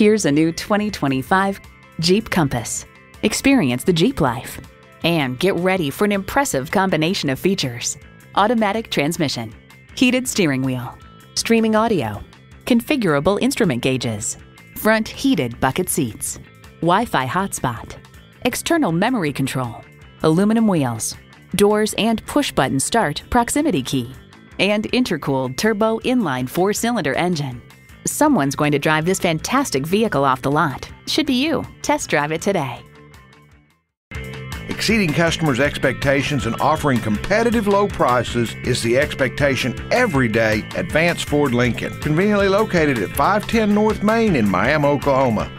Here's a new 2025 Jeep Compass. Experience the Jeep life. And get ready for an impressive combination of features automatic transmission, heated steering wheel, streaming audio, configurable instrument gauges, front heated bucket seats, Wi Fi hotspot, external memory control, aluminum wheels, doors and push button start proximity key, and intercooled turbo inline four cylinder engine. Someone's going to drive this fantastic vehicle off the lot. Should be you. Test drive it today. Exceeding customers' expectations and offering competitive low prices is the expectation every day at Vance Ford Lincoln. Conveniently located at 510 North Main in Miami, Oklahoma.